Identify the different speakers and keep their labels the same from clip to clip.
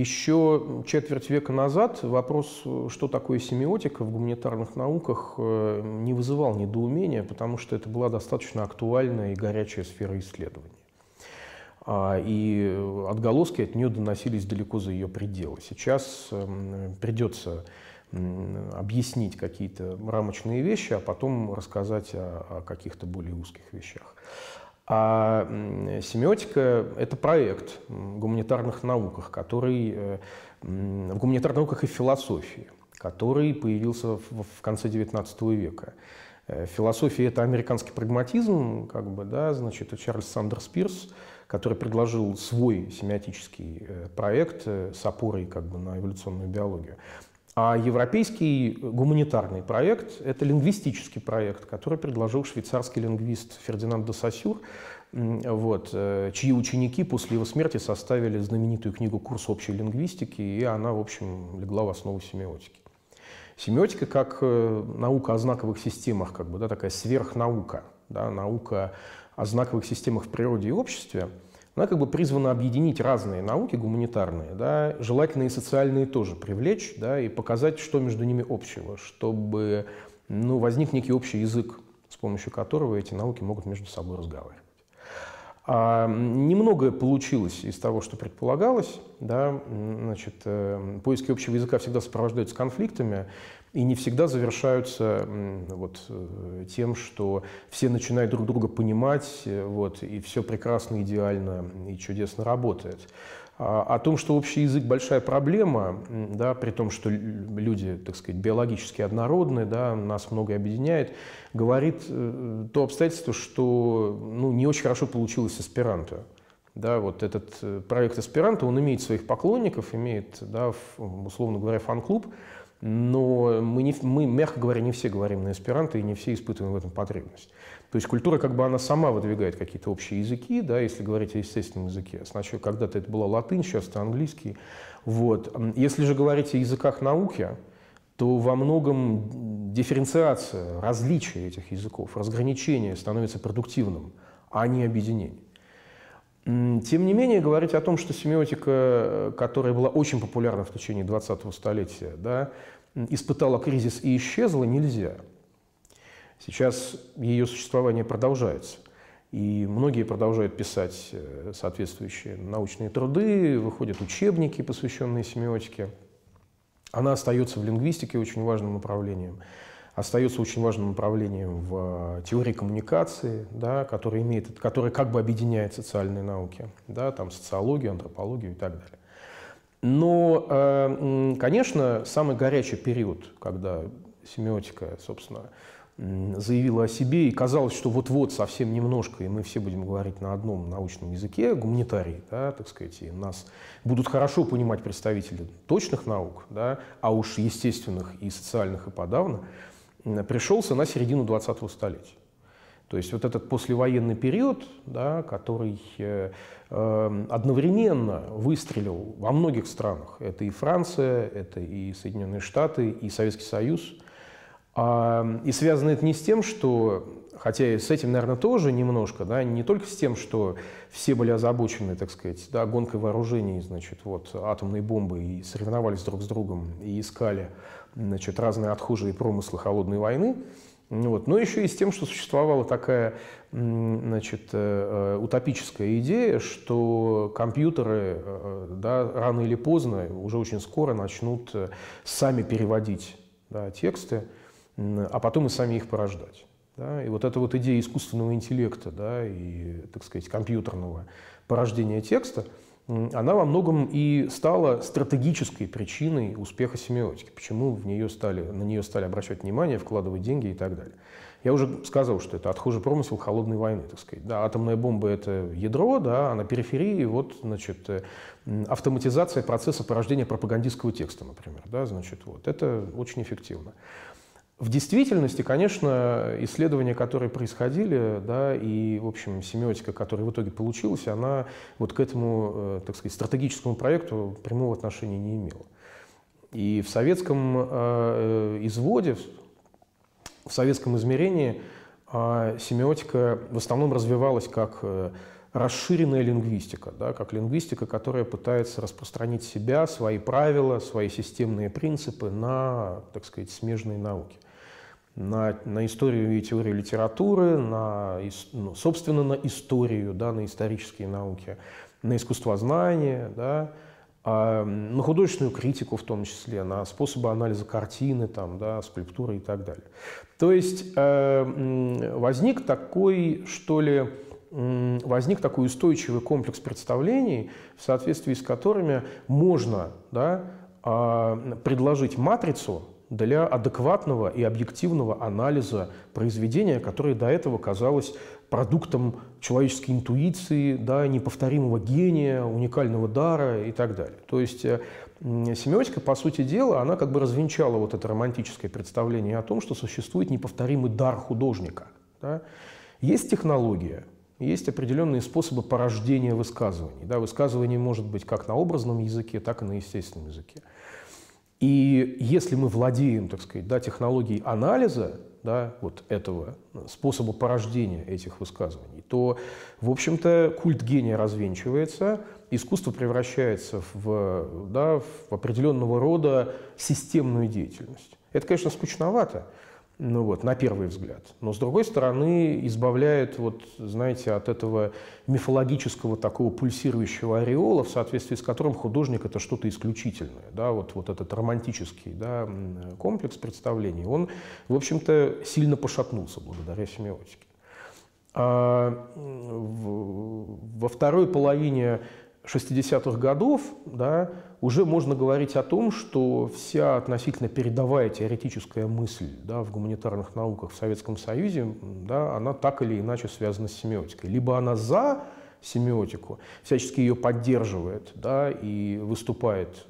Speaker 1: еще четверть века назад вопрос, что такое семиотика в гуманитарных науках, не вызывал недоумения, потому что это была достаточно актуальная и горячая сфера исследований. А, и отголоски от нее доносились далеко за ее пределы. Сейчас эм, придется объяснить какие-то рамочные вещи, а потом рассказать о, о каких-то более узких вещах. А семиотика – это проект в гуманитарных науках, который э, в гуманитарных науках и философии, который появился в конце XIX века. Э, философия – это американский прагматизм, как бы, да, значит, Чарльз Сандерс Пирс, который предложил свой семиотический э, проект с опорой как бы, на эволюционную биологию. А европейский гуманитарный проект – это лингвистический проект, который предложил швейцарский лингвист Фердинанд де Сассюр, вот, э, чьи ученики после его смерти составили знаменитую книгу «Курс общей лингвистики», и она, в общем, легла в основу семиотики. Семиотика как э, наука о знаковых системах, как бы, да, такая сверхнаука, да, наука о знаковых системах в природе и обществе – она как бы призвана объединить разные науки гуманитарные, да, желательно и социальные тоже привлечь, да, и показать, что между ними общего, чтобы ну, возник некий общий язык, с помощью которого эти науки могут между собой разговаривать. А, немногое получилось из того, что предполагалось. Да, значит, э, поиски общего языка всегда сопровождаются конфликтами и не всегда завершаются вот, э, тем, что все начинают друг друга понимать, э, вот, и все прекрасно, идеально и чудесно работает. А, о том, что общий язык большая проблема, да, при том, что люди, так сказать, биологически однородны, да, нас многое объединяет, говорит э, то обстоятельство, что ну, не очень хорошо получилось аспиранта. Да, вот этот проект аспиранта, он имеет своих поклонников, имеет, да, условно говоря, фан-клуб, но мы, не, мы, мягко говоря, не все говорим на эсперанто и не все испытываем в этом потребность. То есть культура как бы она сама выдвигает какие-то общие языки, да, если говорить о естественном языке. Сначала когда-то это была латынь, сейчас это английский. Вот. Если же говорить о языках науки, то во многом дифференциация, различие этих языков, разграничение становится продуктивным, а не объединение. Тем не менее, говорить о том, что семиотика, которая была очень популярна в течение 20-го столетия, да, испытала кризис и исчезла, нельзя. Сейчас ее существование продолжается. И многие продолжают писать э, соответствующие научные труды, выходят учебники, посвященные семиотике. Она остается в лингвистике очень важным направлением остается очень важным направлением в э, теории коммуникации, да, которая, имеет, которая как бы объединяет социальные науки, да, там социологию, антропологию и так далее. Но, э, конечно, самый горячий период, когда семиотика, собственно, заявила о себе, и казалось, что вот-вот совсем немножко, и мы все будем говорить на одном научном языке, гуманитарии, да, так сказать, и нас будут хорошо понимать представители точных наук, да, а уж естественных и социальных и подавно, пришелся на середину 20-го столетия. То есть вот этот послевоенный период, да, который э, э, одновременно выстрелил во многих странах, это и Франция, это и Соединенные Штаты, и Советский Союз, э, и связано это не с тем, что, хотя и с этим, наверное, тоже немножко, да, не только с тем, что все были озабочены, так сказать, да, гонкой вооружений, значит, вот, атомной бомбы, и соревновались друг с другом, и искали значит, разные отхожие промыслы холодной войны. Вот. Но еще и с тем, что существовала такая значит, э, э, утопическая идея, что компьютеры э, да, рано или поздно, уже очень скоро начнут сами переводить да, тексты, а потом и сами их порождать. Да? И вот эта вот идея искусственного интеллекта да, и, так сказать, компьютерного порождения текста – она во многом и стала стратегической причиной успеха семиотики. Почему в нее стали, на нее стали обращать внимание, вкладывать деньги и так далее. Я уже сказал, что это отхожий промысел холодной войны, так сказать. Да, атомная бомба – это ядро, да, а на периферии вот, значит, э, автоматизация процесса порождения пропагандистского текста, например. Да, значит, вот. Это очень эффективно. В действительности, конечно, исследования, которые происходили, да, и, в общем, семиотика, которая в итоге получилась, она вот к этому, э, так сказать, стратегическому проекту прямого отношения не имела. И в советском э, изводе, в советском измерении э, семиотика в основном развивалась как расширенная лингвистика, да, как лингвистика, которая пытается распространить себя, свои правила, свои системные принципы на, так сказать, смежные науки. На, на историю и теорию литературы, на, ну, собственно, на историю, да, на исторические науки, на искусствознание, да, а, на художественную критику в том числе, на способы анализа картины, там, да, скульптуры и так далее. То есть э, возник такой, что ли, возник такой устойчивый комплекс представлений, в соответствии с которыми можно да, а, предложить матрицу для адекватного и объективного анализа произведения, которое до этого казалось продуктом человеческой интуиции, да, неповторимого гения, уникального дара и так далее. То есть э, семиотика, по сути дела, она как бы развенчала вот это романтическое представление о том, что существует неповторимый дар художника. Да. Есть технология, есть определенные способы порождения высказываний. Да, высказывание может быть как на образном языке, так и на естественном языке. И если мы владеем, так сказать, да, технологией анализа да, вот этого способа порождения этих высказываний, то, в общем-то, культ гения развенчивается, искусство превращается в, да, в определенного рода системную деятельность. Это, конечно, скучновато, ну вот, на первый взгляд. Но, с другой стороны, избавляет, вот, знаете, от этого мифологического такого пульсирующего ореола, в соответствии с которым художник – это что-то исключительное. Да? Вот, вот этот романтический да, комплекс представлений, он, в общем-то, сильно пошатнулся благодаря семиотике. А во второй половине 60-х годов да, уже можно говорить о том, что вся относительно передовая теоретическая мысль да, в гуманитарных науках в Советском Союзе, да, она так или иначе связана с семиотикой. Либо она за семиотику, всячески ее поддерживает да, и выступает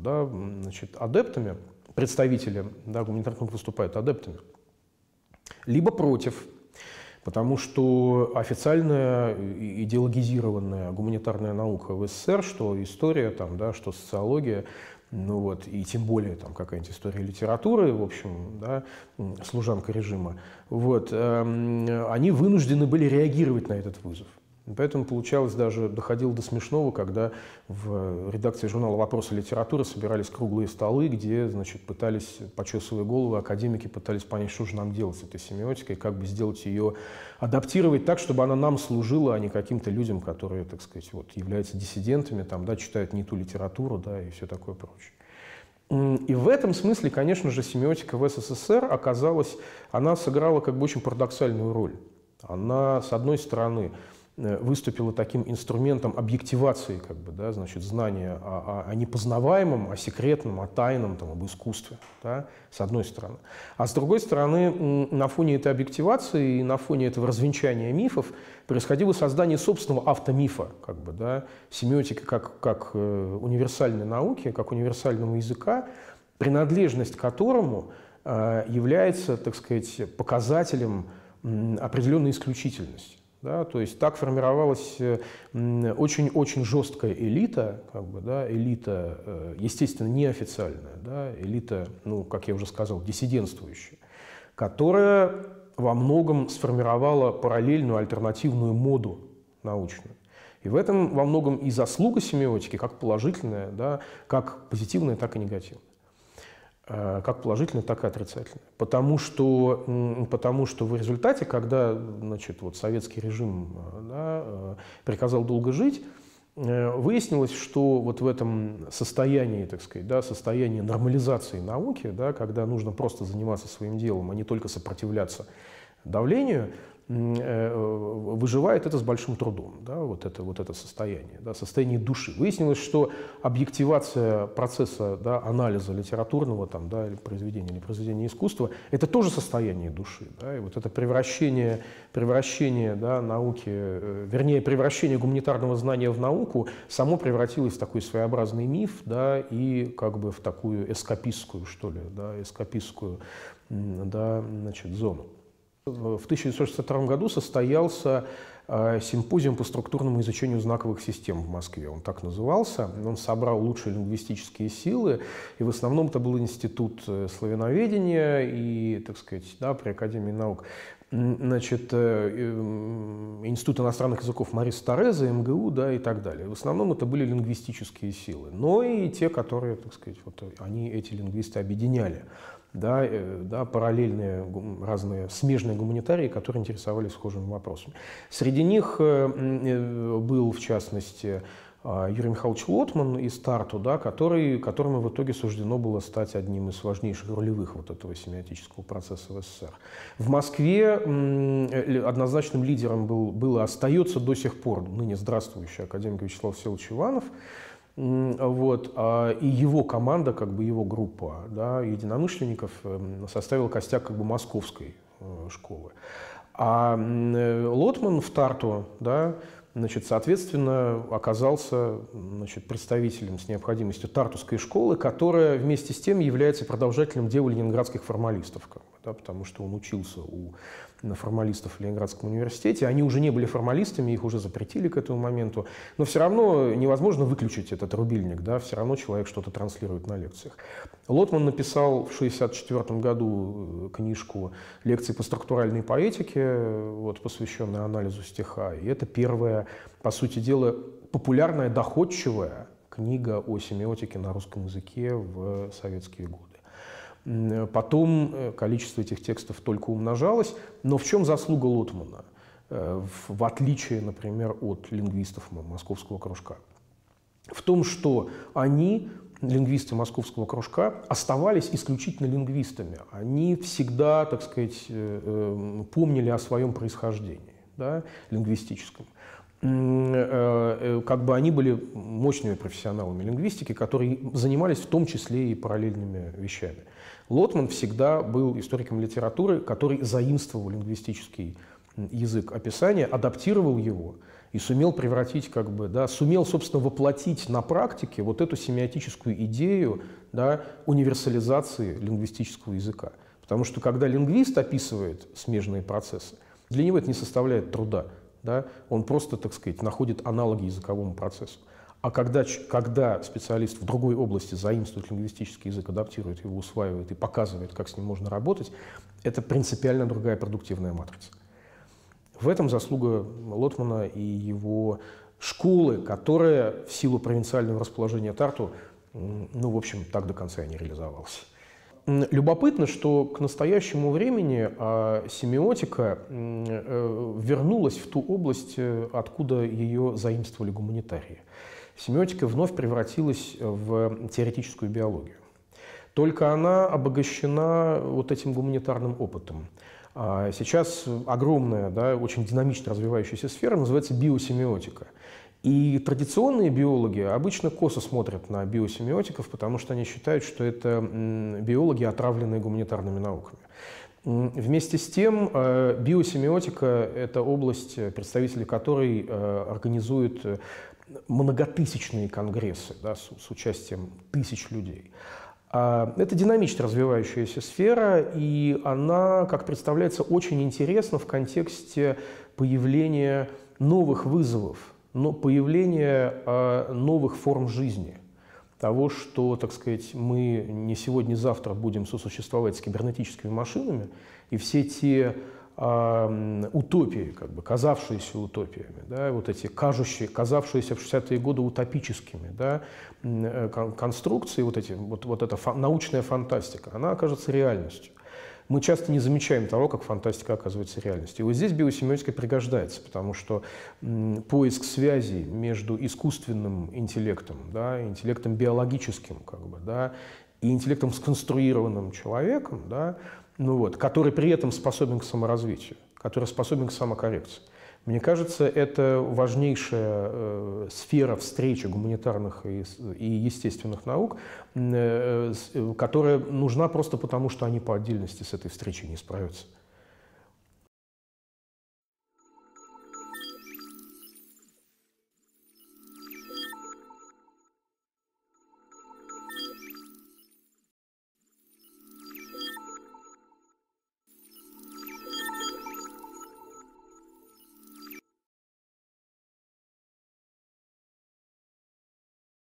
Speaker 1: да, значит, адептами, представители да, гуманитарных выступают адептами, либо против Потому что официальная идеологизированная гуманитарная наука в СССР, что история, там, да, что социология, ну вот, и тем более там какая-нибудь история литературы, в общем, да, служанка режима, вот, э, они вынуждены были реагировать на этот вызов. Поэтому получалось даже, доходило до смешного, когда в редакции журнала «Вопросы литературы» собирались круглые столы, где, значит, пытались, почесывая головы, академики пытались понять, что же нам делать с этой семиотикой, как бы сделать ее, адаптировать так, чтобы она нам служила, а не каким-то людям, которые, так сказать, вот, являются диссидентами, там, да, читают не ту литературу, да, и все такое прочее. И в этом смысле, конечно же, семиотика в СССР оказалась, она сыграла как бы очень парадоксальную роль. Она, с одной стороны, выступила таким инструментом объективации как бы, да, значит, знания о, о, о непознаваемом, о секретном, о тайном, там, об искусстве, да, с одной стороны. А с другой стороны, на фоне этой объективации и на фоне этого развенчания мифов происходило создание собственного автомифа, как бы, да, семиотика как, как э, универсальной науки, как универсального языка, принадлежность к которому э, является, так сказать, показателем определенной исключительности. Да, то есть так формировалась очень-очень жесткая элита, как бы, да, элита, э, естественно, неофициальная, да, элита, ну, как я уже сказал, диссидентствующая, которая во многом сформировала параллельную альтернативную моду научную. И в этом во многом и заслуга семиотики, как положительная, да, как позитивная, так и негативная. Э, как положительное, так и отрицательное. Потому что, потому что в результате, когда значит, вот советский режим э, да, э, приказал долго жить, выяснилось, что вот в этом состоянии, так сказать, да, состоянии нормализации науки, да, когда нужно просто заниматься своим делом, а не только сопротивляться давлению, выживает это с большим трудом, да, вот, это, вот это состояние, да, состояние души. Выяснилось, что объективация процесса да, анализа литературного там, да, или произведения или произведения искусства – это тоже состояние души. Да, и вот это превращение, превращение да, науки, э, вернее, превращение гуманитарного знания в науку само превратилось в такой своеобразный миф да, и как бы в такую эскапистскую, что ли, да, эскапистскую да, значит, зону. В 1962 году состоялся э, симпозиум по структурному изучению знаковых систем в Москве. Он так назывался. Он собрал лучшие лингвистические силы, и в основном это был институт э, славяноведения и, так сказать, да, при Академии наук. Значит, э, Институт иностранных языков Марис Тореза, МГУ да, и так далее. В основном это были лингвистические силы, но и те, которые, так сказать, вот они, эти лингвисты объединяли да, э, да, параллельные разные смежные гуманитарии, которые интересовались схожими вопросами. Среди них э, э, был, в частности, а, Юрий Михайлович Лотман из Тарту, да, который, которому в итоге суждено было стать одним из важнейших ролевых вот этого семиотического процесса в СССР. В Москве однозначным лидером был, был и остается до сих пор ныне здравствующий академик Вячеслав Всеволодович Иванов, вот, а, и его команда, как бы его группа да, единомышленников эм, составила костяк как бы московской э, школы. А Лотман в Тарту, да, значит, соответственно, оказался значит, представителем с необходимостью Тартусской школы, которая вместе с тем является продолжателем дела ленинградских формалистов, да, потому что он учился у формалистов в Ленинградском университете. Они уже не были формалистами, их уже запретили к этому моменту. Но все равно невозможно выключить этот рубильник, да, все равно человек что-то транслирует на лекциях. Лотман написал в 1964 году э, книжку «Лекции по структуральной поэтике», вот, посвященную анализу стиха. И это первая, по сути дела, популярная, доходчивая книга о семиотике на русском языке в советские годы. Потом э, количество этих текстов только умножалось. Но в чем заслуга Лотмана, э, в отличие, например, от лингвистов московского кружка? В том, что они, лингвисты московского кружка, оставались исключительно лингвистами. Они всегда, так сказать, э, помнили о своем происхождении да, лингвистическом как бы они были мощными профессионалами лингвистики, которые занимались в том числе и параллельными вещами. Лотман всегда был историком литературы, который заимствовал лингвистический язык описания, адаптировал его и сумел превратить, как бы, да, сумел, собственно, воплотить на практике вот эту семиотическую идею да, универсализации лингвистического языка. Потому что когда лингвист описывает смежные процессы, для него это не составляет труда. Да? Он просто, так сказать, находит аналоги языковому процессу. А когда, когда специалист в другой области заимствует лингвистический язык, адаптирует его, усваивает и показывает, как с ним можно работать, это принципиально другая продуктивная матрица. В этом заслуга Лотмана и его школы, которая в силу провинциального расположения Тарту, ну, в общем, так до конца и не реализовалась. Любопытно, что к настоящему времени а, семиотика э, вернулась в ту область, э, откуда ее заимствовали гуманитарии семиотика вновь превратилась в теоретическую биологию. Только она обогащена вот этим гуманитарным опытом. А сейчас огромная, да, очень динамично развивающаяся сфера называется биосемиотика. И традиционные биологи обычно косо смотрят на биосемиотиков, потому что они считают, что это биологи, отравленные гуманитарными науками. Вместе с тем, э, биосемиотика – это область, представители которой э, организуют многотысячные конгрессы да, с, с участием тысяч людей. А, это динамично развивающаяся сфера, и она, как представляется, очень интересна в контексте появления новых вызовов, но появления а, новых форм жизни. Того, что, так сказать, мы не сегодня-завтра будем сосуществовать с кибернетическими машинами, и все те утопии, как бы, казавшиеся утопиями, да, вот эти кажущие, казавшиеся в 60-е годы утопическими да, э, конструкции, вот, эти, вот, вот эта фа научная фантастика, она окажется реальностью. Мы часто не замечаем того, как фантастика оказывается реальностью. И вот здесь биосемиотика пригождается, потому что поиск связей между искусственным интеллектом, да, интеллектом биологическим, как бы, да, и интеллектом сконструированным человеком, да, ну вот, который при этом способен к саморазвитию, который способен к самокоррекции. Мне кажется, это важнейшая э, сфера встречи гуманитарных и, и естественных наук, э, э, которая нужна просто потому, что они по отдельности с этой встречей не справятся.